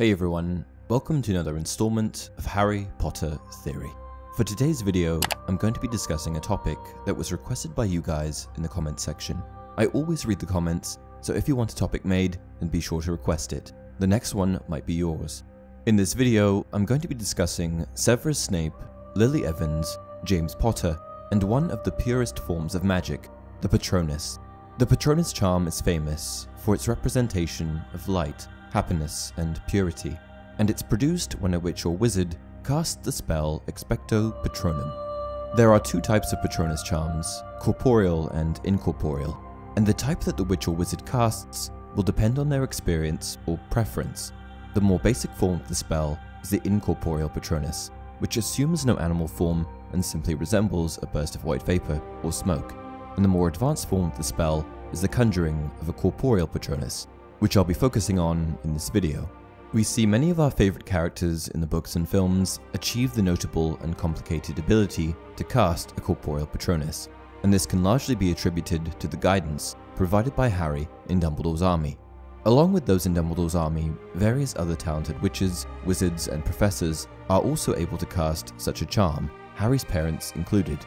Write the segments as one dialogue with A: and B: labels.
A: Hey everyone, welcome to another installment of Harry Potter Theory. For today's video, I'm going to be discussing a topic that was requested by you guys in the comments section. I always read the comments, so if you want a topic made, then be sure to request it. The next one might be yours. In this video, I'm going to be discussing Severus Snape, Lily Evans, James Potter, and one of the purest forms of magic, the Patronus. The Patronus charm is famous for its representation of light, happiness, and purity, and it's produced when a witch or wizard casts the spell Expecto Patronum. There are two types of Patronus charms, corporeal and incorporeal, and the type that the witch or wizard casts will depend on their experience or preference. The more basic form of the spell is the incorporeal Patronus, which assumes no animal form and simply resembles a burst of white vapor or smoke. And the more advanced form of the spell is the conjuring of a corporeal Patronus, which I'll be focusing on in this video. We see many of our favourite characters in the books and films achieve the notable and complicated ability to cast a corporeal Patronus, and this can largely be attributed to the guidance provided by Harry in Dumbledore's army. Along with those in Dumbledore's army, various other talented witches, wizards, and professors are also able to cast such a charm, Harry's parents included.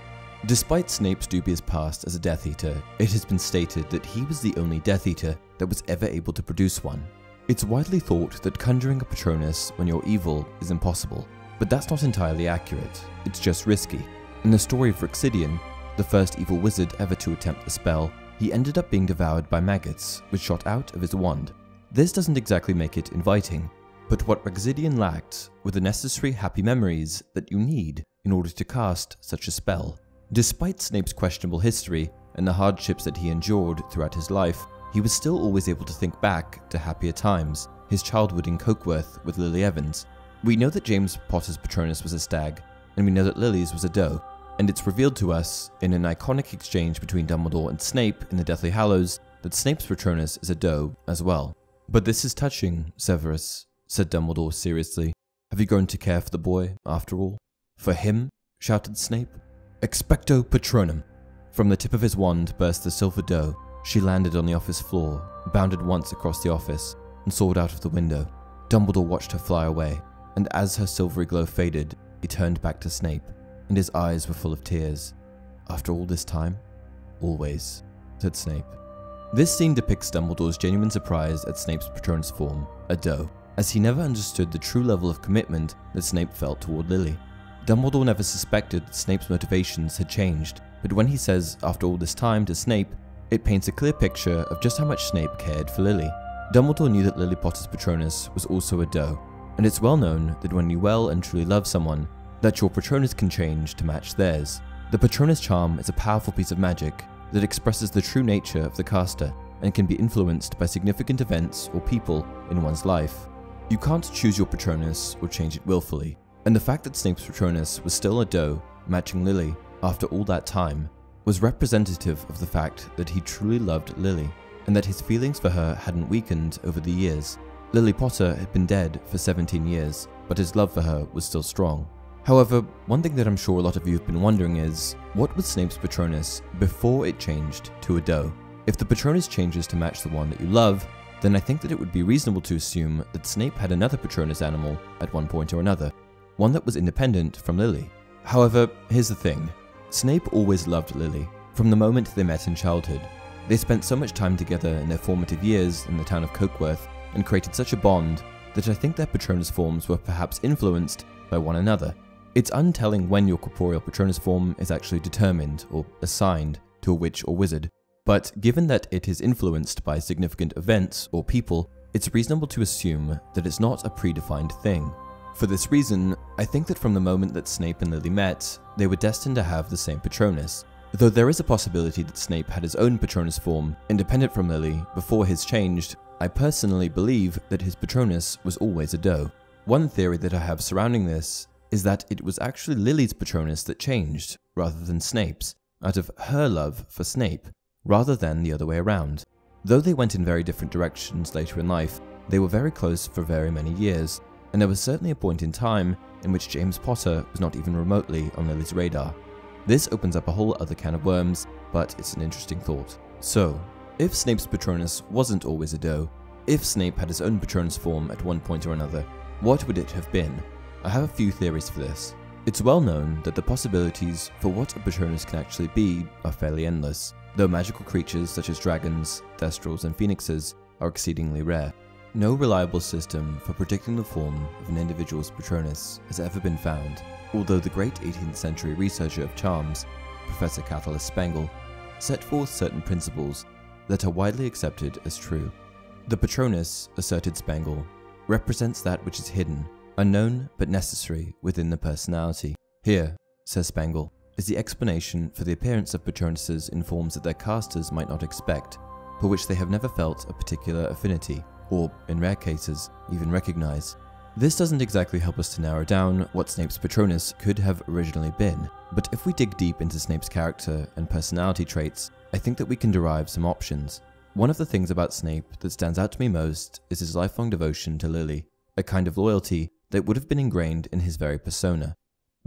A: Despite Snape's dubious past as a Death Eater, it has been stated that he was the only Death Eater that was ever able to produce one. It's widely thought that conjuring a Patronus when you're evil is impossible, but that's not entirely accurate, it's just risky. In the story of Raczidian, the first evil wizard ever to attempt the spell, he ended up being devoured by maggots which shot out of his wand. This doesn't exactly make it inviting, but what Raczidian lacked were the necessary happy memories that you need in order to cast such a spell. Despite Snape's questionable history and the hardships that he endured throughout his life, he was still always able to think back to happier times, his childhood in Cokeworth with Lily Evans. We know that James Potter's Patronus was a stag, and we know that Lily's was a doe, and it's revealed to us in an iconic exchange between Dumbledore and Snape in the Deathly Hallows that Snape's Patronus is a doe as well. But this is touching, Severus, said Dumbledore seriously. Have you grown to care for the boy, after all? For him? shouted Snape. Expecto Patronum. From the tip of his wand burst the silver doe. She landed on the office floor, bounded once across the office, and soared out of the window. Dumbledore watched her fly away, and as her silvery glow faded, he turned back to Snape, and his eyes were full of tears. After all this time? Always, said Snape. This scene depicts Dumbledore's genuine surprise at Snape's Patronus form, a doe, as he never understood the true level of commitment that Snape felt toward Lily. Dumbledore never suspected that Snape's motivations had changed, but when he says, after all this time, to Snape, it paints a clear picture of just how much Snape cared for Lily. Dumbledore knew that Lily Potter's Patronus was also a doe, and it's well known that when you well and truly love someone, that your Patronus can change to match theirs. The Patronus charm is a powerful piece of magic that expresses the true nature of the caster and can be influenced by significant events or people in one's life. You can't choose your Patronus or change it willfully, and the fact that Snape's Patronus was still a doe, matching Lily, after all that time, was representative of the fact that he truly loved Lily, and that his feelings for her hadn't weakened over the years. Lily Potter had been dead for 17 years, but his love for her was still strong. However, one thing that I'm sure a lot of you have been wondering is, what was Snape's Patronus before it changed to a doe? If the Patronus changes to match the one that you love, then I think that it would be reasonable to assume that Snape had another Patronus animal at one point or another, one that was independent from Lily. However, here's the thing. Snape always loved Lily, from the moment they met in childhood. They spent so much time together in their formative years in the town of Cokeworth and created such a bond that I think their Patronus forms were perhaps influenced by one another. It's untelling when your corporeal Patronus form is actually determined or assigned to a witch or wizard, but given that it is influenced by significant events or people, it's reasonable to assume that it's not a predefined thing. For this reason, I think that from the moment that Snape and Lily met, they were destined to have the same Patronus. Though there is a possibility that Snape had his own Patronus form, independent from Lily, before his changed, I personally believe that his Patronus was always a doe. One theory that I have surrounding this is that it was actually Lily's Patronus that changed, rather than Snape's, out of her love for Snape, rather than the other way around. Though they went in very different directions later in life, they were very close for very many years, and there was certainly a point in time in which James Potter was not even remotely on Lily's radar. This opens up a whole other can of worms, but it's an interesting thought. So, if Snape's Patronus wasn't always a doe, If Snape had his own Patronus form at one point or another, what would it have been? I have a few theories for this. It's well known that the possibilities for what a Patronus can actually be are fairly endless, though magical creatures such as dragons, thestrals, and phoenixes are exceedingly rare. No reliable system for predicting the form of an individual's Patronus has ever been found, although the great 18th century researcher of charms, Professor Catullus Spangle, set forth certain principles that are widely accepted as true. The Patronus, asserted Spangle, represents that which is hidden, unknown but necessary within the personality. Here, says Spangle, is the explanation for the appearance of Patronuses in forms that their casters might not expect, for which they have never felt a particular affinity, or, in rare cases, even recognize. This doesn't exactly help us to narrow down what Snape's Patronus could have originally been, but if we dig deep into Snape's character and personality traits, I think that we can derive some options. One of the things about Snape that stands out to me most is his lifelong devotion to Lily, a kind of loyalty that would have been ingrained in his very persona.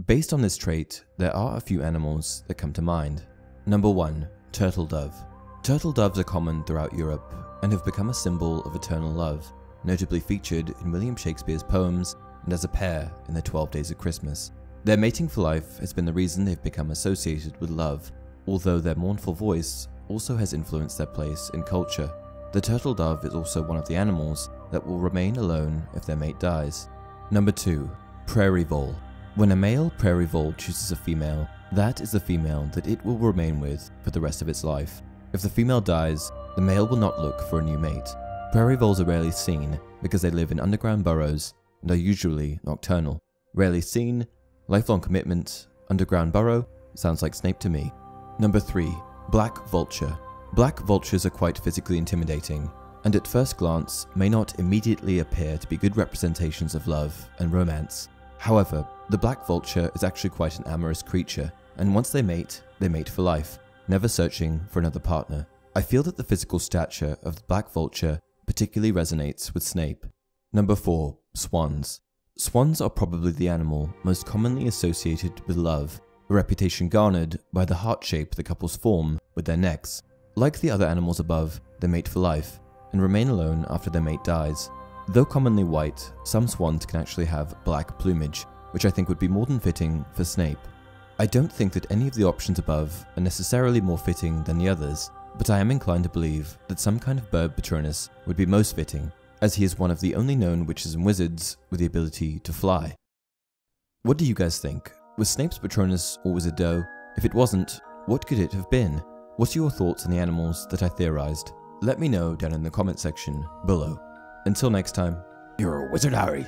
A: Based on this trait, there are a few animals that come to mind. Number 1. Turtle Dove. Turtle doves are common throughout Europe and have become a symbol of eternal love, notably featured in William Shakespeare's poems and as a pair in the Twelve Days of Christmas. Their mating for life has been the reason they've become associated with love, although their mournful voice also has influenced their place in culture. The turtle dove is also one of the animals that will remain alone if their mate dies. Number 2. Prairie Vole. When a male prairie vole chooses a female, that is the female that it will remain with for the rest of its life. If the female dies, the male will not look for a new mate. Prairie voles are rarely seen because they live in underground burrows and are usually nocturnal. Rarely seen, lifelong commitment, underground burrow, sounds like Snape to me. Number 3. Black Vulture. Black vultures are quite physically intimidating, and at first glance may not immediately appear to be good representations of love and romance. However, the black vulture is actually quite an amorous creature, and once they mate, they mate for life, never searching for another partner. I feel that the physical stature of the black vulture particularly resonates with Snape. Number 4. Swans. Swans are probably the animal most commonly associated with love, a reputation garnered by the heart shape the couples form with their necks. Like the other animals above, they mate for life, and remain alone after their mate dies. Though commonly white, some swans can actually have black plumage, which I think would be more than fitting for Snape. I don't think that any of the options above are necessarily more fitting than the others, but I am inclined to believe that some kind of bird Patronus would be most fitting, as he is one of the only known witches and wizards with the ability to fly. What do you guys think? Was Snape's Patronus always a doe? If it wasn't, what could it have been? What are your thoughts on the animals that I theorized? Let me know down in the comment section below. Until next time, you're a wizard Harry.